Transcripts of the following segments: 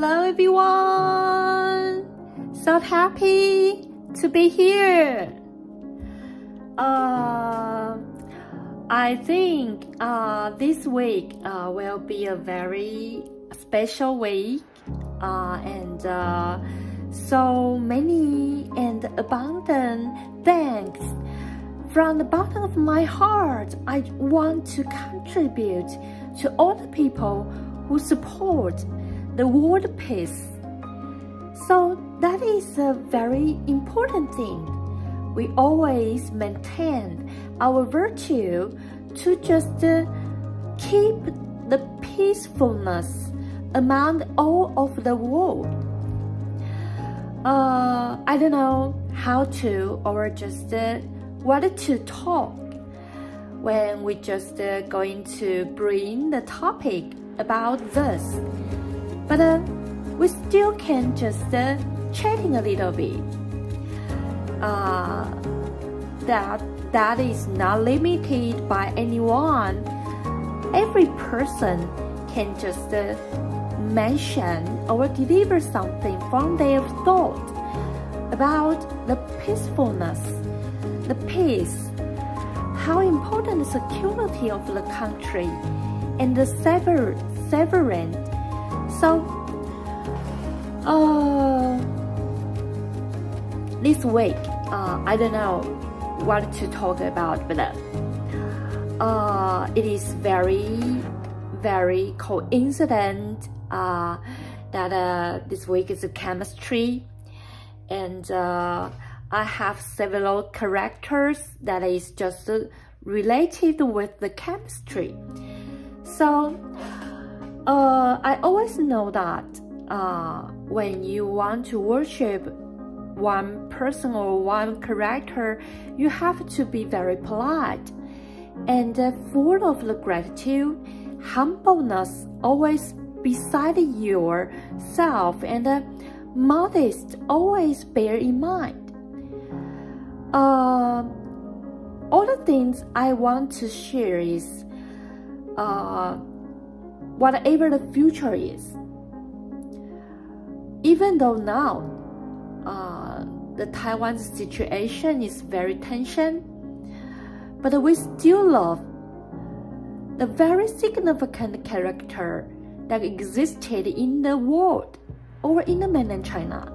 Hello everyone. So happy to be here. Uh, I think uh, this week uh, will be a very special week uh, and uh, so many and abundant thanks. From the bottom of my heart, I want to contribute to all the people who support the world peace. So that is a very important thing. We always maintain our virtue to just uh, keep the peacefulness among all of the world. Uh, I don't know how to or just uh, what to talk when we just uh, going to bring the topic about this. But uh, we still can just uh, chatting a little bit. Uh, that that is not limited by anyone. Every person can just uh, mention or deliver something from their thought about the peacefulness, the peace, how important the security of the country, and the sever severance. So, uh, this week, uh, I don't know what to talk about, but uh, it is very, very coincident uh, that uh, this week is a chemistry, and uh, I have several characters that is just related with the chemistry. So uh, I always know that uh, when you want to worship one person or one character, you have to be very polite and uh, full of gratitude, humbleness always beside yourself, and uh, modest always bear in mind. Uh, all the things I want to share is uh, whatever the future is. Even though now uh, the Taiwan situation is very tension, but we still love the very significant character that existed in the world or in the mainland China.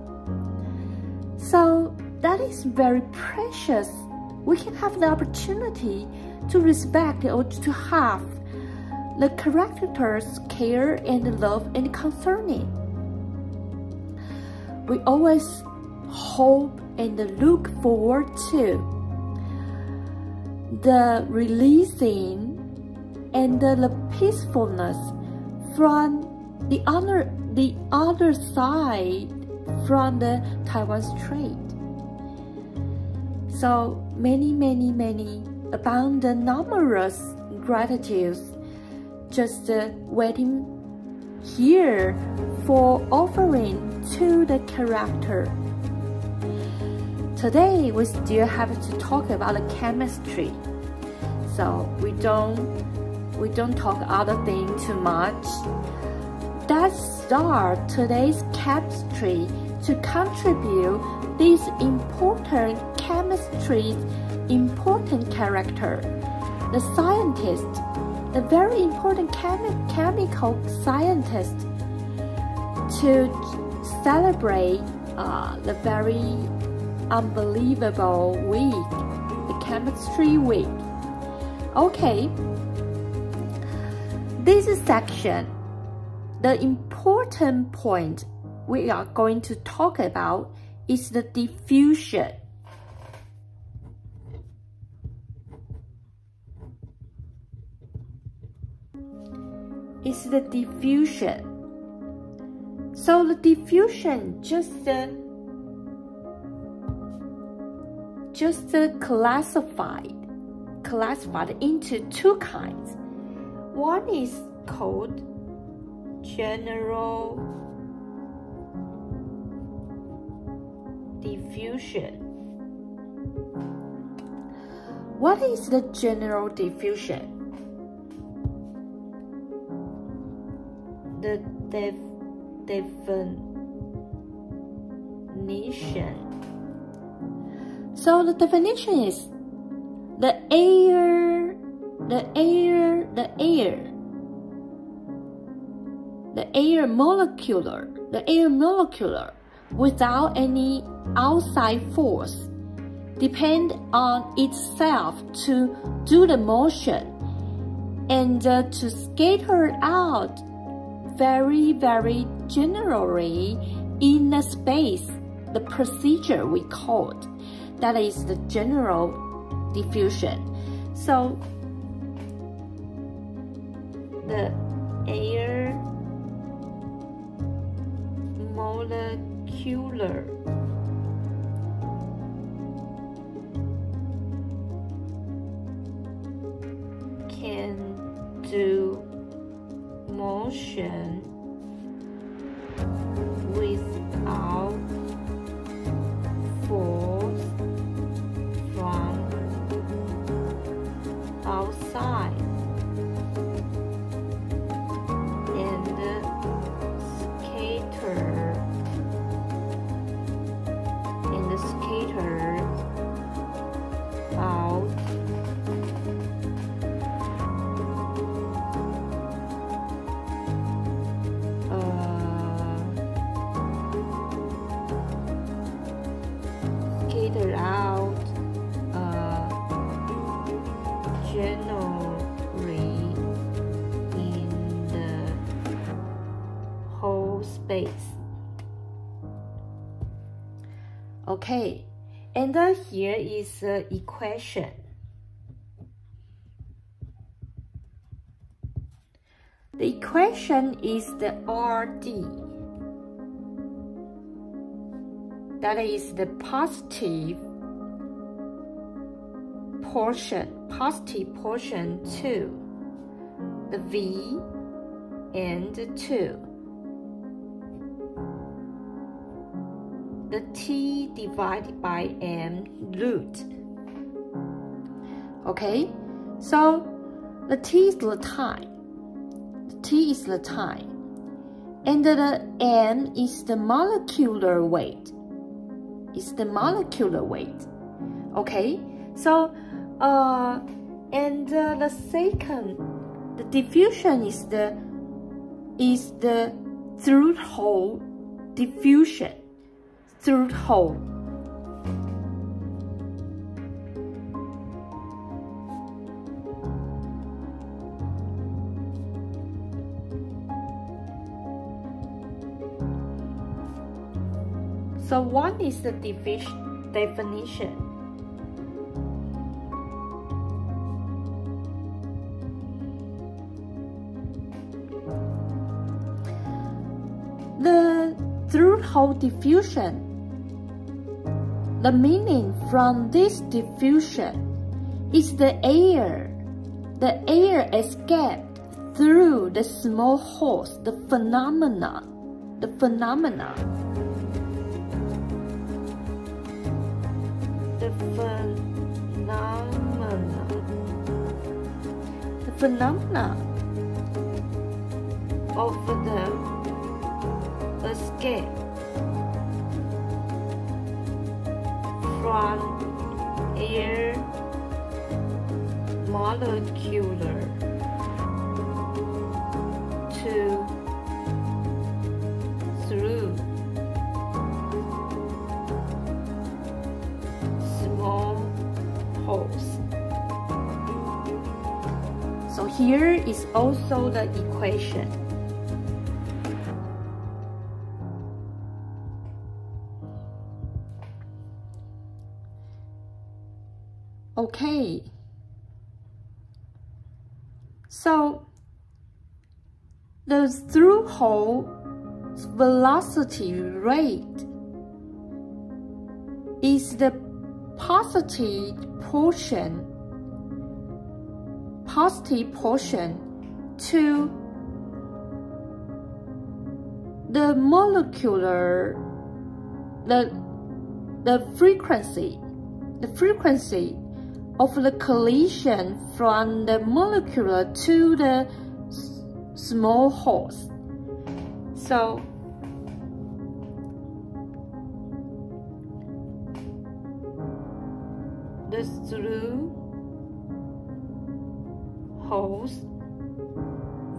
So that is very precious. We can have the opportunity to respect or to have the characters care and love and concerning. We always hope and look forward to the releasing and the peacefulness from the other the other side from the Taiwan Strait. So many, many, many abundant numerous gratitudes just waiting here for offering to the character. Today we still have to talk about the chemistry. So we don't we don't talk other things too much. Let's start today's chemistry to contribute this important chemistry's important character, the scientist the very important chemi chemical scientist to celebrate uh, the very unbelievable week, the chemistry week. Okay, this section, the important point we are going to talk about is the diffusion. Is the diffusion. So the diffusion just uh, just classified classified into two kinds. One is called general diffusion. What is the general diffusion? The def definition. So the definition is the air, the air, the air, the air molecular, the air molecular without any outside force depend on itself to do the motion and uh, to scatter out very, very generally in the space, the procedure we called. That is the general diffusion. So the air molecular can do motion Okay, and uh, here is the equation. The equation is the RD. that is the positive portion, positive portion 2, the V and 2. The T divided by M root. Okay, so the T is the time. The T is the time. And the M is the molecular weight is the molecular weight. Okay, so uh, and uh, the second, the diffusion is the is the through hole diffusion through hole. So one is the definition. The through-hole diffusion. The meaning from this diffusion is the air. The air escaped through the small holes, the phenomena, the phenomena. the phenomena. The phenomena of the escape from air molecular to through small holes. So here is also the equation. Okay. So the through hole velocity rate is the positive portion positive portion to the molecular the the frequency the frequency of the collision from the molecular to the small holes So the through hole's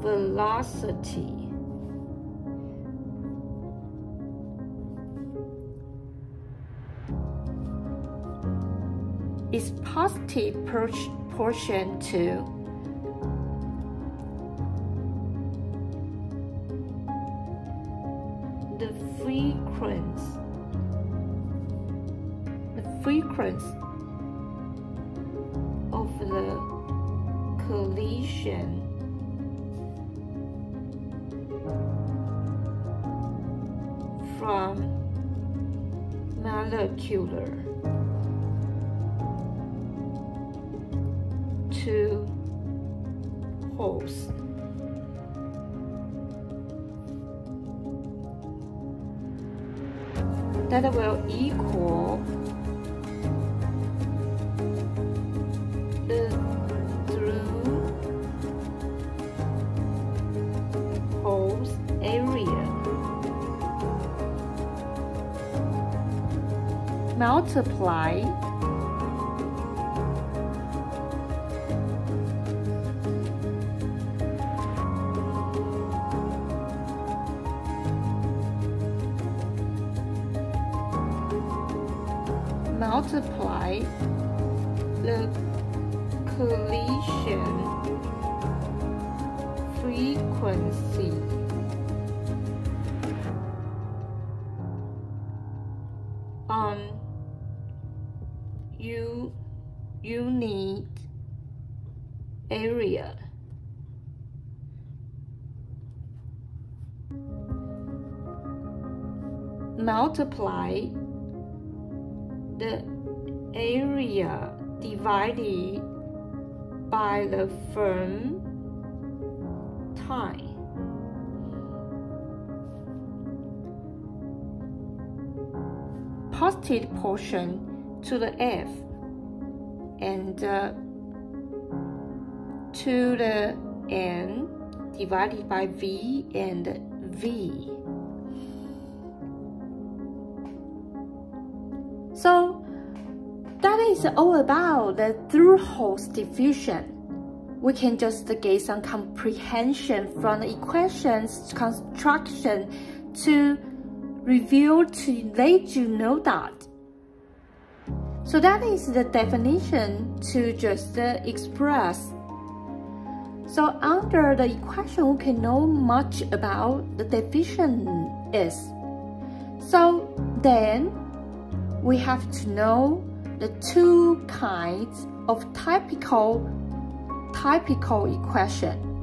velocity is positive proportion to That will equal the through holes area. Multiply frequency um, on you need area multiply the area divided by the firm time. Portion to the F and uh, to the N divided by V and V. So that is all about the through-holes diffusion. We can just get some comprehension from the equations construction to review to let you know that. So that is the definition to just express. So under the equation, we can know much about the diffusion is. So then we have to know the two kinds of typical typical equation.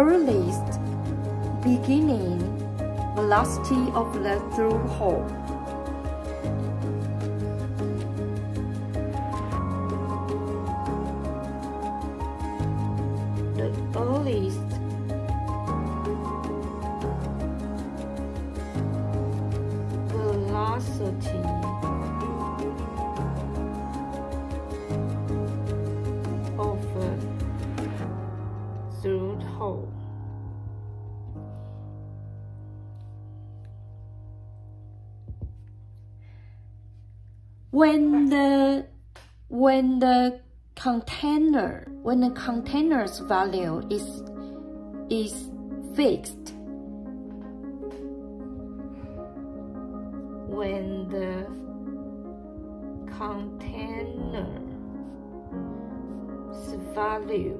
Earliest beginning velocity of the through hole. The earliest velocity When the when the container when the container's value is is fixed. When the container's value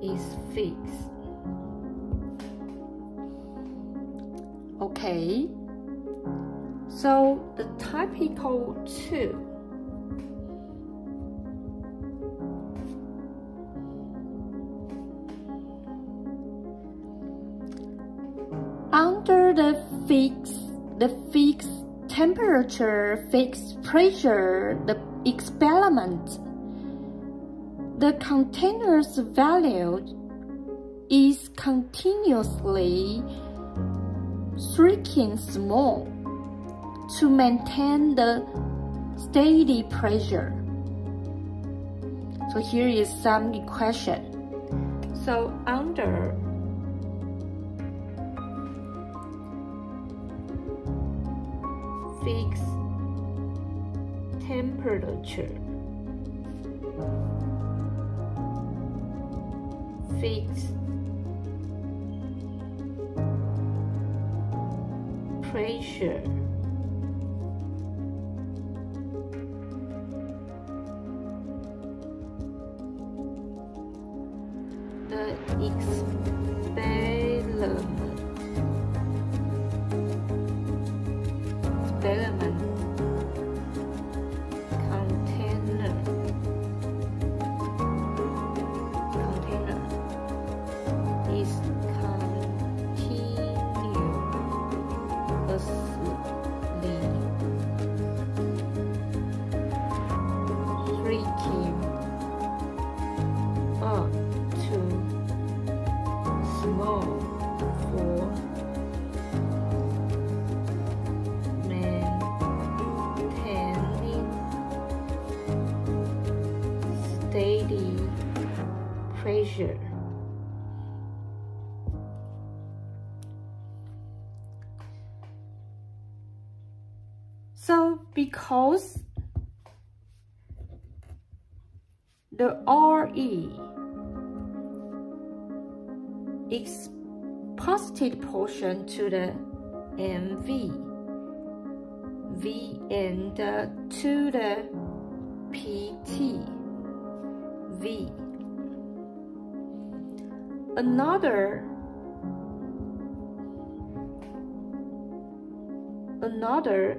is fixed. Okay so the type he two. Under the fixed, the fixed temperature, fixed pressure, the experiment, the container's value is continuously shrinking small to maintain the steady pressure. So here is some equation. So under fixed temperature fixed pressure is because the RE is positive portion to the MV V. And to the PT V. Another another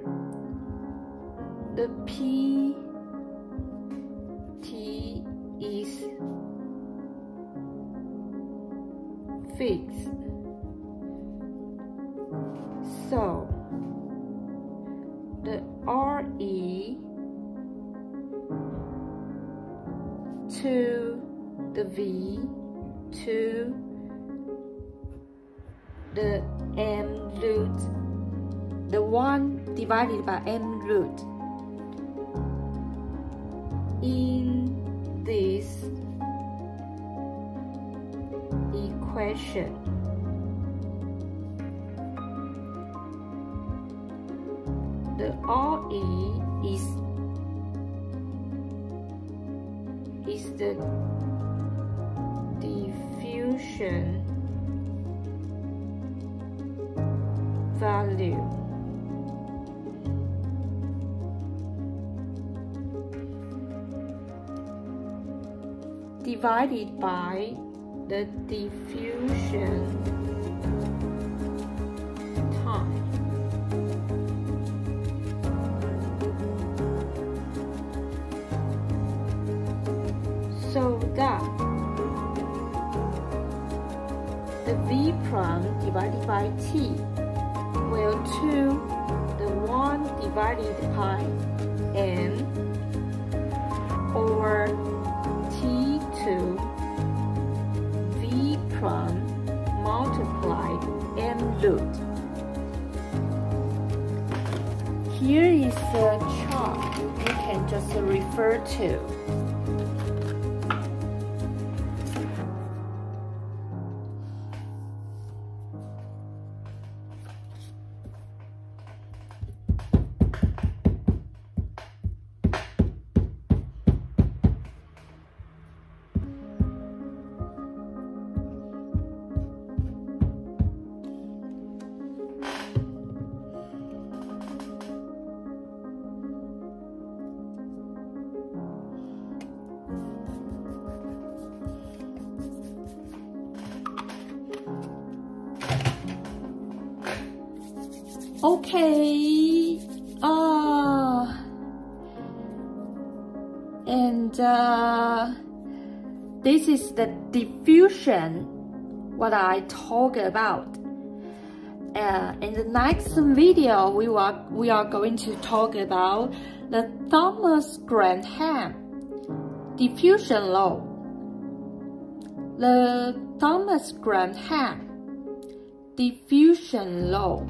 the P T is fixed. So the RE to the V to the M root, the one divided by M root in this equation. The RE is is the diffusion value. Divided by the diffusion time. So that the V prime divided by T will to the 1 divided by M just refer Okay. Uh, and uh, this is the diffusion, what I talk about. uh, in the next video, we we are going to talk about the Thomas Graham diffusion law. The Thomas Graham diffusion law.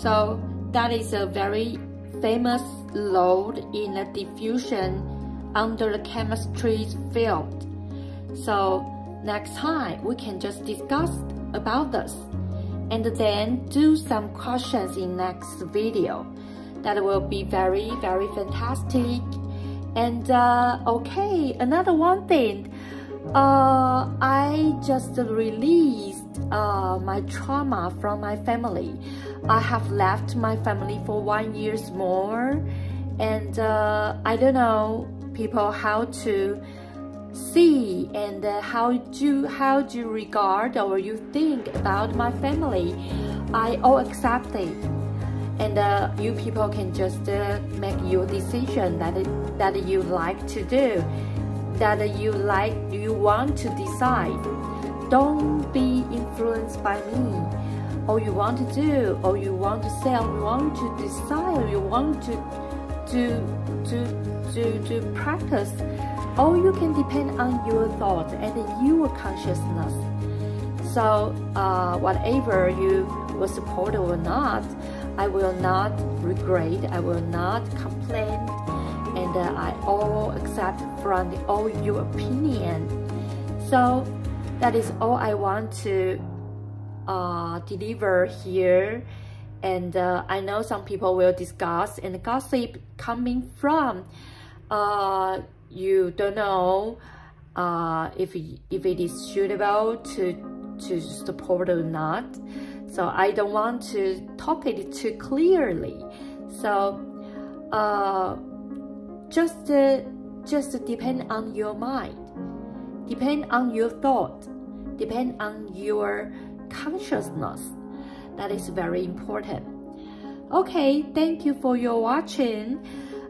So that is a very famous load in the diffusion under the chemistry field. So next time we can just discuss about this and then do some questions in next video. That will be very, very fantastic. And uh, okay, another one thing, uh, I just released uh, my trauma from my family. I have left my family for one years more. And uh, I don't know people how to see and uh, how do how do you regard or you think about my family? I all accept it. And uh, you people can just uh, make your decision that it, that you like to do that you like you want to decide. Don't be influenced by me all you want to do all you want to say or you want to decide or you want to to to to, to practice or you can depend on your thought and your consciousness. So uh, whatever you will support or not, I will not regret, I will not complain, and uh, I all accept from all your opinion. So that is all I want to uh, deliver here. And uh, I know some people will discuss and gossip coming from uh, you don't know uh, if, if it is suitable to, to support or not. So I don't want to talk it too clearly. So uh, just, uh, just depend on your mind, depend on your thought, depend on your consciousness. That is very important. Okay, thank you for your watching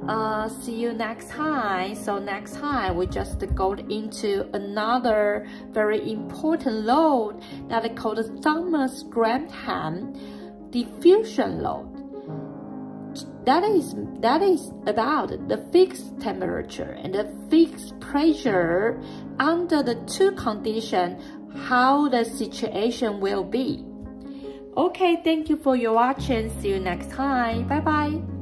uh, see you next time. So next time we just go into another very important load that is called Thomas Graham diffusion load. That is, that is about the fixed temperature and the fixed pressure under the two conditions how the situation will be. Okay, thank you for your watching. See you next time. Bye bye.